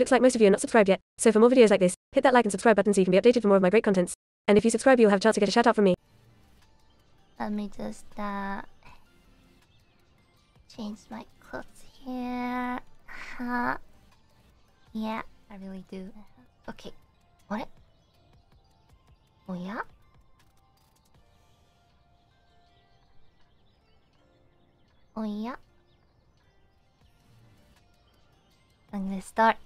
Looks like most of you are not subscribed yet, so for more videos like this, hit that like and subscribe button so you can be updated for more of my great contents. And if you subscribe, you'll have a chance to get a shout out from me. Let me just uh change my clothes here. Huh? Yeah, I really do. Okay. What? Oh yeah? Oh yeah? I'm gonna start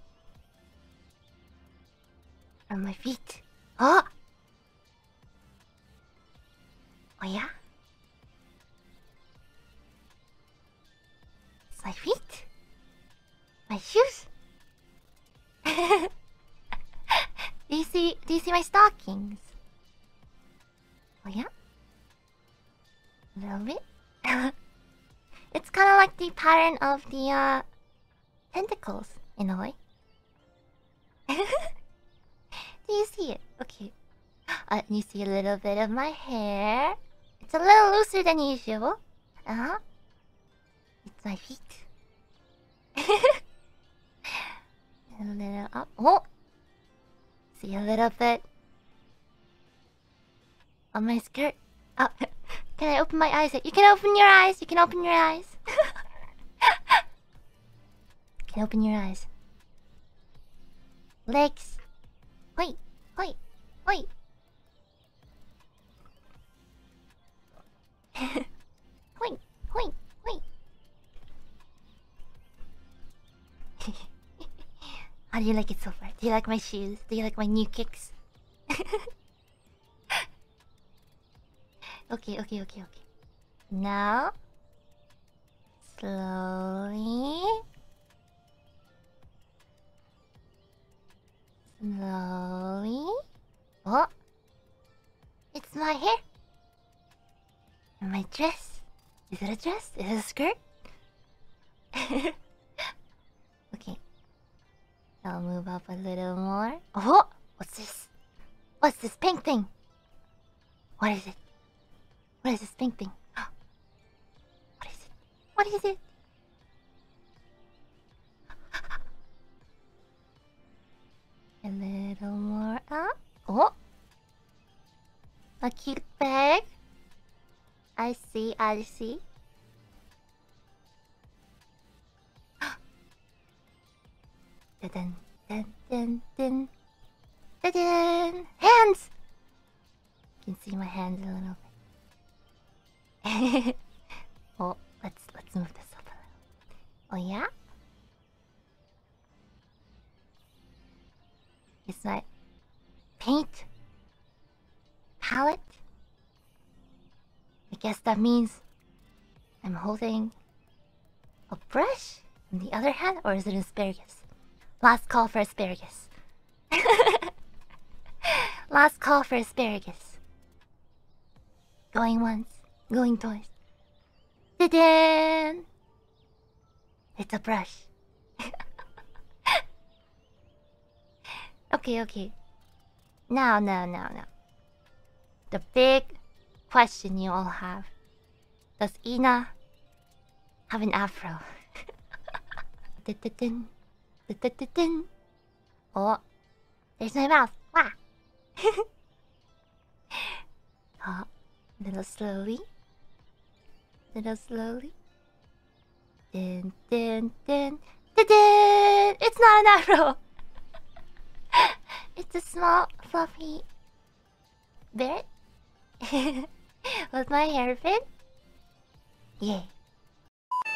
on my feet. Oh! Oh yeah? It's my feet. My shoes. do you see do you see my stockings? Oh yeah? A little bit? it's kinda like the pattern of the uh tentacles in a way. You see it? Okay. Uh, you see a little bit of my hair. It's a little looser than usual. Uh huh. It's my feet. a little up. Oh! See a little bit on my skirt. Oh, can I open my eyes? You can open your eyes. You can open your eyes. you can open your eyes. Legs. Wait, wait, wait. Wait, wait, wait. How do you like it so far? Do you like my shoes? Do you like my new kicks? okay, okay, okay, okay. Now, slowly. My hair. And my dress. Is it a dress? Is it a skirt? okay. I'll move up a little more. Oh! What's this? What's this pink thing? What is it? What is this pink thing? What is it? What is it? A little more A cute bag. I see, I see. dun dun dun dun dun dun hands. You can see my hands a little bit. oh, let's let's move this up a little. Oh yeah. It's my paint palette. I guess that means I'm holding a brush in the other hand, or is it asparagus? Last call for asparagus. Last call for asparagus. Going once, going twice. Ta-da! It's a brush. okay, okay. Now, now, now, now. The big question you all have. Does Ina have an afro? Oh, there's my mouth. Wah. oh, little slowly. Little slowly. Dun dun dun dun dun. It's not an afro. it's a small fluffy bit. Was my hair fit? Yeah.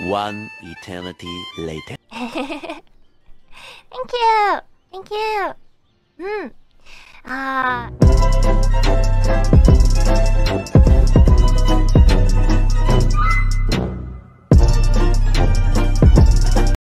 One eternity later. Thank you. Thank you. Hmm. Ah.